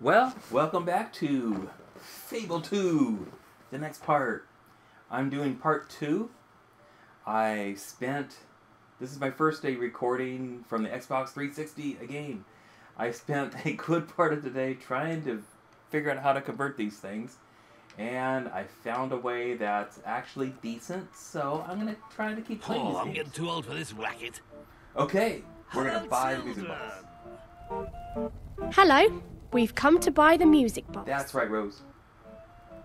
Well, welcome back to Fable 2, the next part. I'm doing part 2. I spent, this is my first day recording from the Xbox 360 again. I spent a good part of the day trying to figure out how to convert these things. And I found a way that's actually decent, so I'm gonna try to keep playing Oh, these I'm games. getting too old for this racket. Okay, we're gonna Hello, buy the music children. box. Hello, we've come to buy the music box. That's right, Rose.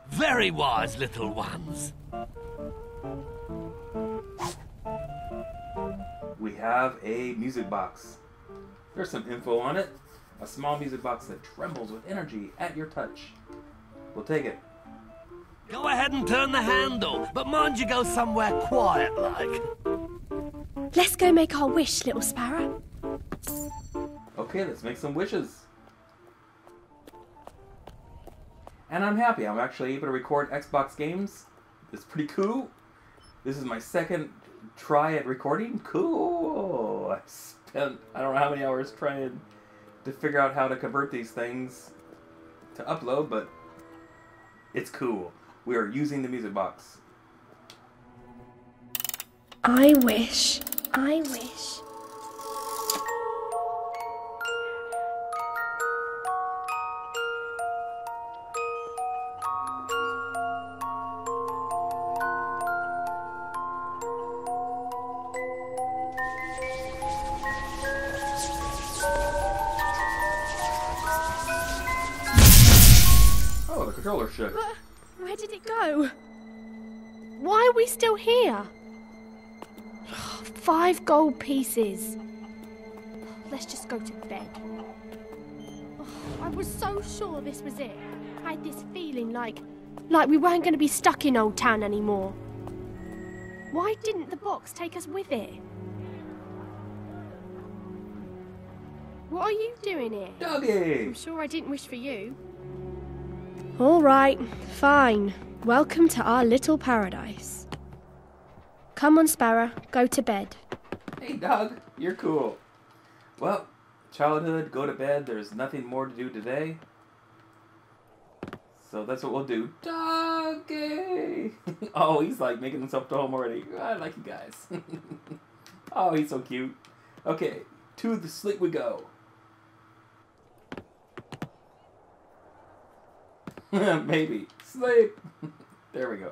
Very wise little ones. We have a music box. There's some info on it. A small music box that trembles with energy at your touch. We'll take it. Go ahead and turn the handle, but mind you go somewhere quiet like. Let's go make our wish, little sparrow. Okay, let's make some wishes. And I'm happy. I'm actually able to record Xbox games. It's pretty cool. This is my second try at recording. Cool. I spent I don't know how many hours trying to figure out how to convert these things to upload, but it's cool. We are using the music box. I wish. I wish. Controller shook. But where did it go? Why are we still here? Five gold pieces. Let's just go to bed. Oh, I was so sure this was it. I had this feeling like like we weren't going to be stuck in Old Town anymore. Why didn't the box take us with it? What are you doing here? Doggy! I'm sure I didn't wish for you. All right, fine. Welcome to our little paradise. Come on, Sparrow, go to bed. Hey, dog, you're cool. Well, childhood, go to bed. There's nothing more to do today. So that's what we'll do. Doggy! oh, he's like making himself to home already. I like you guys. oh, he's so cute. Okay, to the sleep we go. Maybe. Sleep! there we go.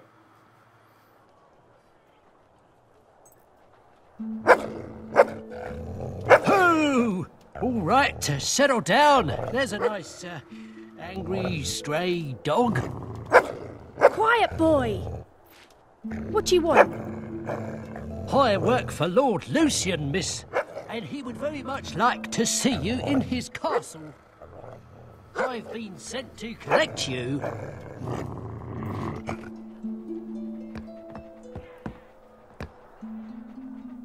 Oh, all right, to settle down. There's a nice, uh, angry, stray dog. Quiet, boy! What do you want? I work for Lord Lucian, miss, and he would very much like to see you in his castle. I've been sent to collect you.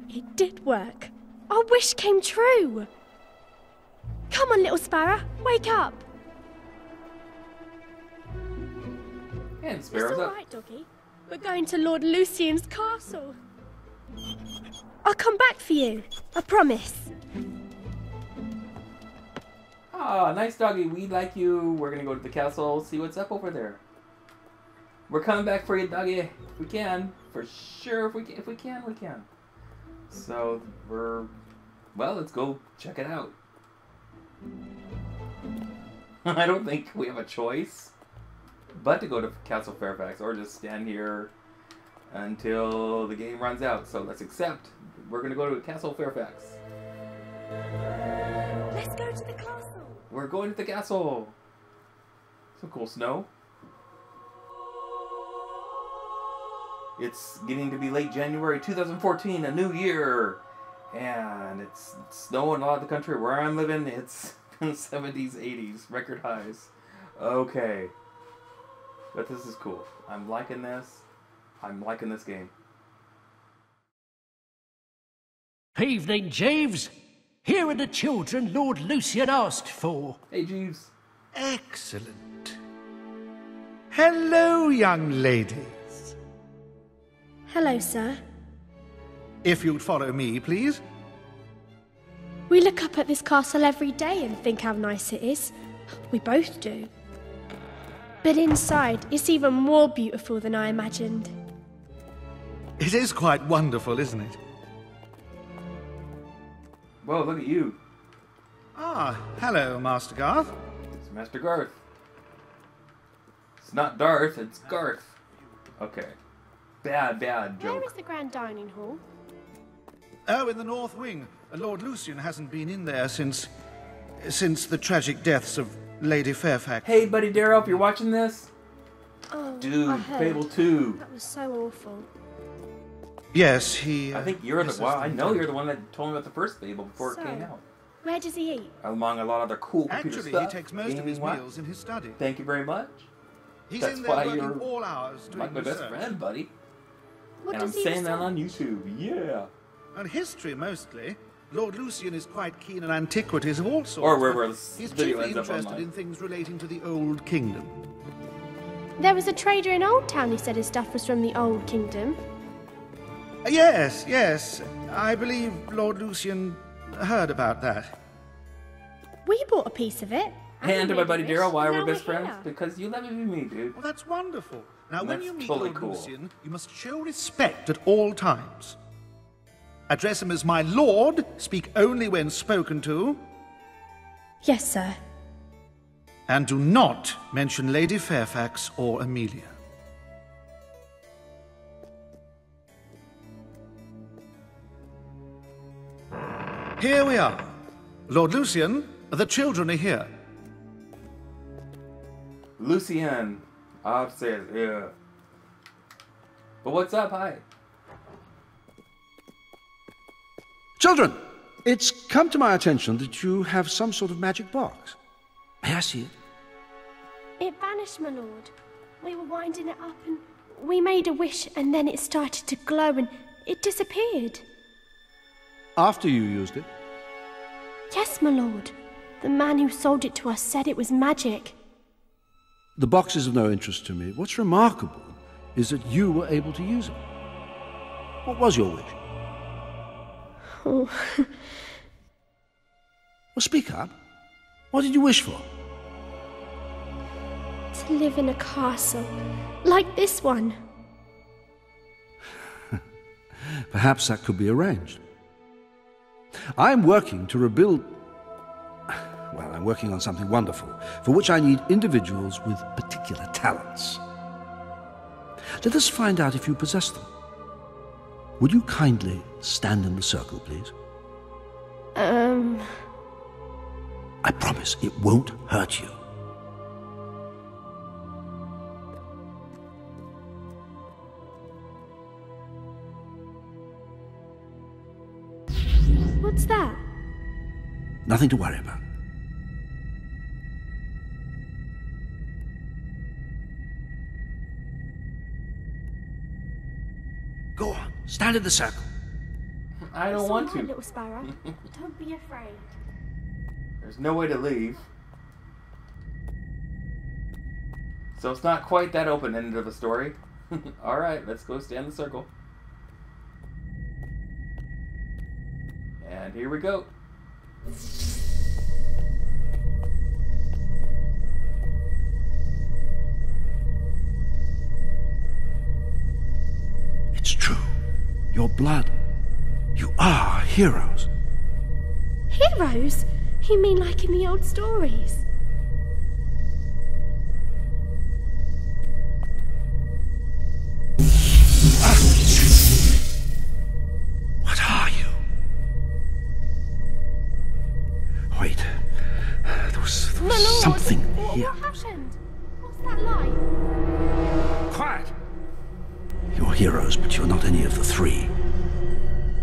It did work. Our wish came true. Come on, little Sparrow, wake up. And It's Sparrow's all up. right, doggy. We're going to Lord Lucian's castle. I'll come back for you. I promise. Ah, nice doggy. We like you. We're gonna go to the castle, see what's up over there. We're coming back for you, doggy. If we can, for sure. If we can, if we can, we can. So we're well. Let's go check it out. I don't think we have a choice, but to go to Castle Fairfax or just stand here until the game runs out. So let's accept. We're gonna go to Castle Fairfax. Let's go to the castle. We're going to the castle. Some cool snow. It's getting to be late January 2014, a new year. And it's snowing all over the country. Where I'm living, it's 70s, 80s, record highs. Okay. But this is cool. I'm liking this. I'm liking this game. Evening, Jeeves. Here are the children Lord Lucian asked for. Hey, Jeeves. Excellent. Hello, young ladies. Hello, sir. If you'd follow me, please. We look up at this castle every day and think how nice it is, We both do. But inside, it's even more beautiful than I imagined. It is quite wonderful, isn't it? Whoa, look at you. Ah, hello, Master Garth. It's Master Garth. It's not Darth, it's Garth. Okay. Bad, bad Where joke. is the grand dining hall? Oh, in the North Wing. Lord Lucian hasn't been in there since. since the tragic deaths of Lady Fairfax. Hey, buddy Darrow, if you're watching this, Oh, dude. Fable 2. That was so awful. Yes, he. uh, I think you're the one. well, I know you're the one that told me about the first Fable before So, it came out. Where does he eat? Among a lot of other cool computer Actually, stuff. he takes most of his what? meals in his study. Thank you very much. He's That's in there why working you're all hours doing Like my best friend, buddy. What and I'm he saying that on YouTube. Yeah. On history, mostly. Lord Lucian is quite keen on antiquities of all sorts. Or wherever but this He's video chiefly ends interested online. in things relating to the Old Kingdom. There was a trader in Old Town who said his stuff was from the Old Kingdom. Yes, yes. I believe Lord Lucian heard about that. We bought a piece of it. And to my buddy a Daryl, why and we're best friends? here. Because you love me, be me, dude. Well, that's wonderful. Now, when you meet totally Lord cool. Lucian, you must show respect at all times. Address him as my lord, speak only when spoken to, Yes, sir. and do not mention Lady Fairfax or Amelia. Here we are. Lord Lucian, the children are here. Lucian upstairs, yeah. But what's up? Hi. Children, it's come to my attention that you have some sort of magic box. May I see it? It vanished, my lord. We were winding it up and we made a wish and then it started to glow and it disappeared. After you used it? Yes, my lord. The man who sold it to us said it was magic. The box is of no interest to me. What's remarkable is that you were able to use it. What was your wish? Oh, Well, speak up. What did you wish for? to live in a castle like this one. Perhaps that could be arranged. I'm working to rebuild. Well, I'm working on something wonderful, for which I need individuals with particular talents. Let us find out if you possess them. Would you kindly stand in the circle, please? Um, I promise it won't hurt you. What's that? Nothing to worry about. Go on, stand in the circle. I don't It's want all right, to. little sparrow. Don't be afraid. There's no way to leave. So it's not quite that open end of the story. Alright, let's go stand in the circle. And here we go. It's true. Your blood. You are heroes. Heroes? You mean like in the old stories?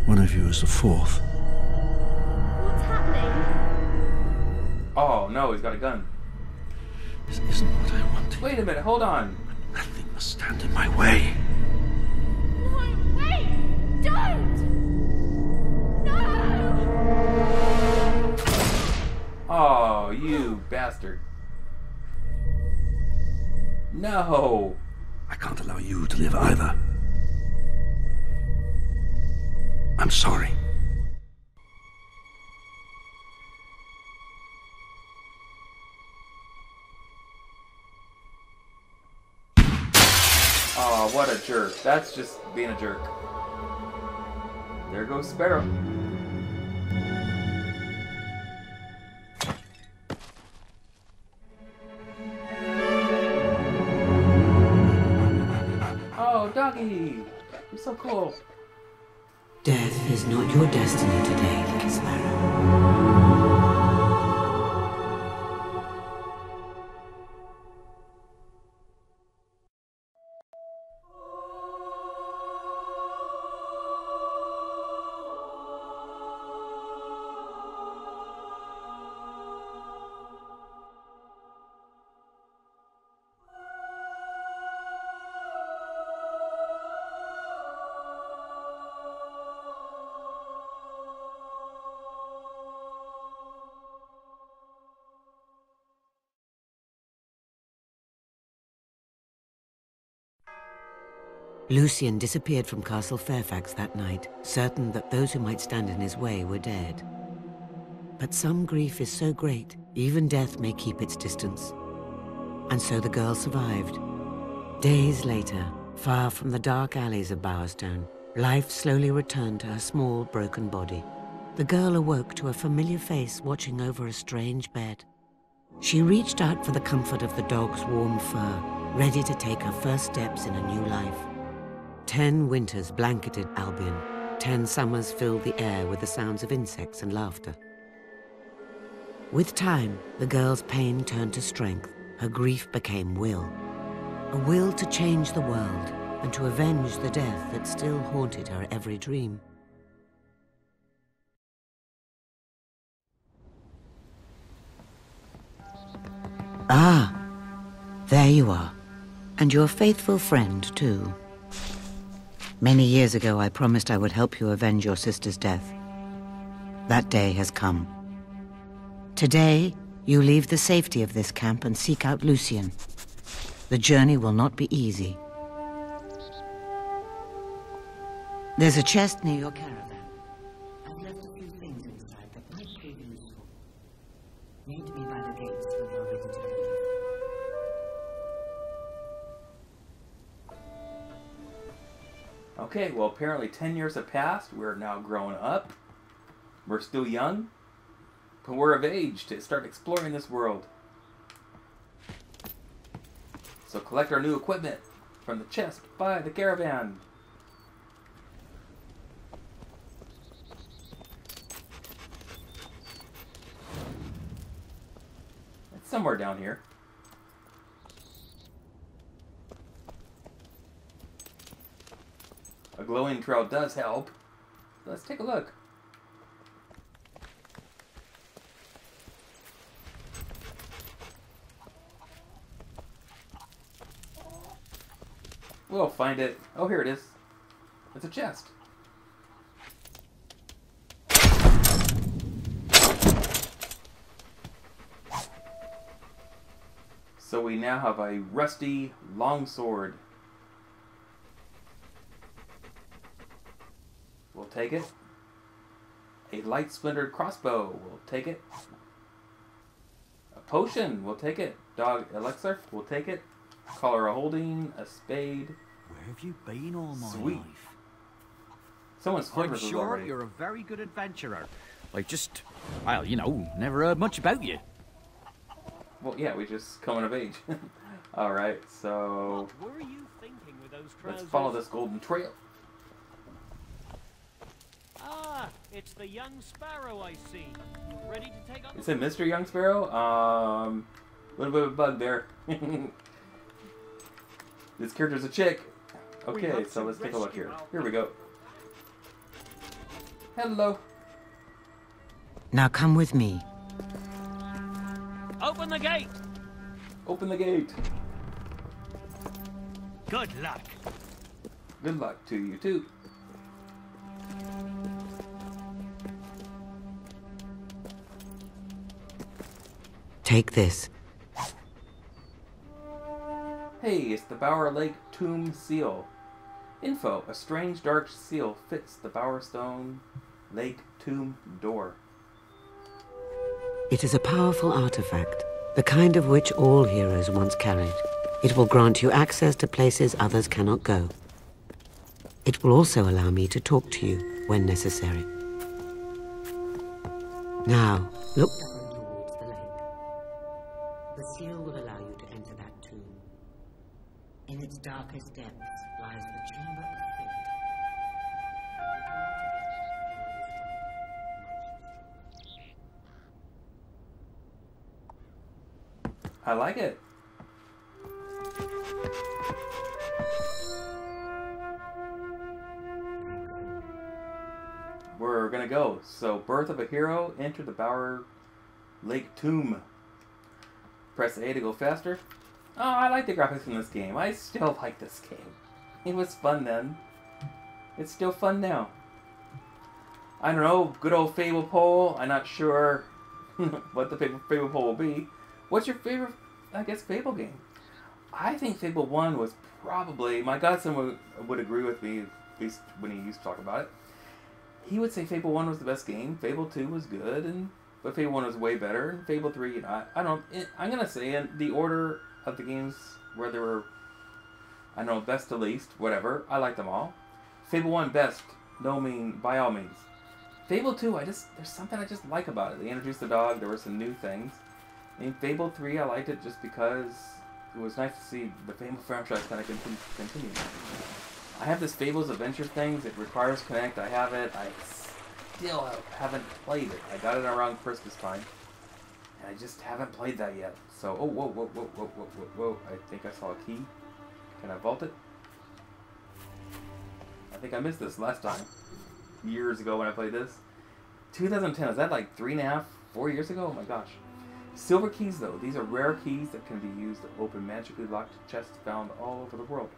One of you is the fourth. What's happening? Oh no, he's got a gun. This isn't what I wanted. Wait a minute, hold on. Nothing must stand in my way. No, wait! Don't! No! Oh, you bastard. No. I can't allow you to live either. I'm sorry. Oh, what a jerk. That's just being a jerk. There goes Sparrow. Oh, doggy! You're so cool. Is not your destiny today, sparrow. Lucian disappeared from Castle Fairfax that night, certain that those who might stand in his way were dead. But some grief is so great, even death may keep its distance. And so the girl survived. Days later, far from the dark alleys of Bowerstone, life slowly returned to her small, broken body. The girl awoke to a familiar face watching over a strange bed. She reached out for the comfort of the dog's warm fur, ready to take her first steps in a new life. Ten winters blanketed Albion. Ten summers filled the air with the sounds of insects and laughter. With time, the girl's pain turned to strength. Her grief became will. A will to change the world and to avenge the death that still haunted her every dream. Ah, there you are. And your faithful friend, too. Many years ago, I promised I would help you avenge your sister's death. That day has come. Today, you leave the safety of this camp and seek out Lucian. The journey will not be easy. There's a chest near your caravan. Okay, well, apparently 10 years have passed. We're now grown up. We're still young, but we're of age to start exploring this world. So collect our new equipment from the chest by the caravan. It's somewhere down here. Glowing trail does help. Let's take a look. We'll find it. Oh, here it is. It's a chest. So we now have a rusty longsword. We'll take it. A light splintered crossbow. We'll take it. A potion. We'll take it. Dog elixir. We'll take it. Collar a holding. A spade. Where have you been all my Sweet. life? Someone's I'm flippers was sure already. you're a very good adventurer. I just, well, you know, never heard much about you. Well, yeah, we just coming of age. All right, so What were you thinking with those let's follow this golden trail. Ah, it's the young sparrow I see. Ready to take on It Mr. Young Sparrow. Um, a little bit of a bug there. this character's a chick. Okay, so let's take a look here. Here we go. Hello. Now come with me. Open the gate! Open the gate. Good luck. Good luck to you too. Take this. Hey, it's the Bower Lake Tomb Seal. Info: A strange dark seal fits the Bowerstone Lake Tomb door. It is a powerful artifact, the kind of which all heroes once carried. It will grant you access to places others cannot go. It will also allow me to talk to you when necessary. Now, look darkest depths lies the Chamber of Fate. I like it. We're gonna go. So, Birth of a Hero, enter the Bower Lake Tomb. Press A to go faster. Oh, I like the graphics in this game. I still like this game. It was fun then. It's still fun now. I don't know, good old Fable poll. I'm not sure what the Fable, Fable poll will be. What's your favorite, I guess, Fable game? I think Fable 1 was probably, my godson would, would agree with me, at least when he used to talk about it. He would say Fable 1 was the best game, Fable 2 was good, and but Fable 1 was way better, and Fable 3, you know, I, I don't, it, I'm going to say in the order of the games where they were, I don't know, best to least, whatever, I like them all. Fable 1 best, no mean, by all means. Fable 2, I just, there's something I just like about it. They introduced the dog, there were some new things. In Fable 3, I liked it just because it was nice to see the Fable franchise kind of continue. continue. I have this Fables Adventure things. It requires Kinect. I have it. I still haven't played it. I got it around Christmas time. And I just haven't played that yet. So, oh, whoa, whoa, whoa, whoa, whoa, whoa, whoa. I think I saw a key. Can I vault it? I think I missed this last time. Years ago when I played this. 2010, is that like three and a half, four years ago? Oh my gosh. Silver keys, though. These are rare keys that can be used to open magically locked chests found all over the world.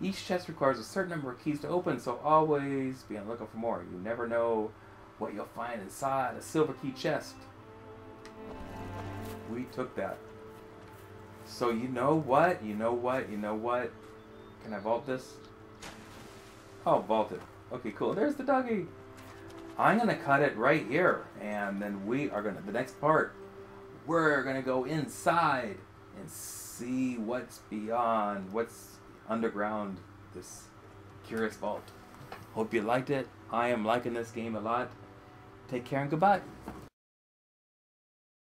Each chest requires a certain number of keys to open, so always be on the lookout for more. You never know what you'll find inside a silver key chest. We took that. So you know what? You know what? You know what? Can I vault this? Oh, vault it. Okay, cool. There's the doggy. I'm gonna cut it right here, and then we are gonna the next part. We're gonna go inside and see what's beyond, what's underground this curious vault. Hope you liked it. I am liking this game a lot. Take care and goodbye.